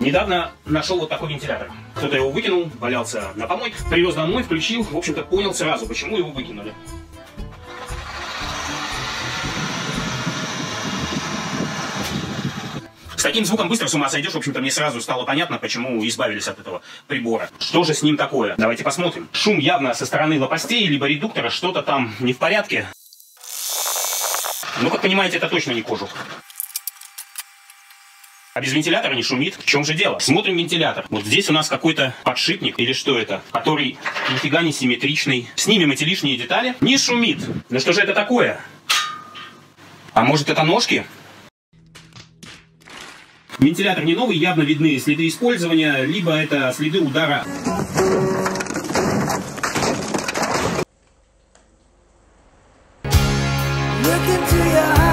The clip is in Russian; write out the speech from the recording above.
Недавно нашел вот такой вентилятор. Кто-то его выкинул, валялся на помойке. Привез домой, включил. В общем-то, понял сразу, почему его выкинули. С таким звуком быстро с ума сойдешь. В общем-то, мне сразу стало понятно, почему избавились от этого прибора. Что же с ним такое? Давайте посмотрим. Шум явно со стороны лопастей, либо редуктора. Что-то там не в порядке. Ну, как понимаете, это точно не кожух. А без вентилятора не шумит. В чем же дело? Смотрим вентилятор. Вот здесь у нас какой-то подшипник или что это, который нифига не симметричный. Снимем эти лишние детали. Не шумит. Ну что же это такое? А может это ножки? Вентилятор не новый, явно видны следы использования, либо это следы удара. Look into your eyes.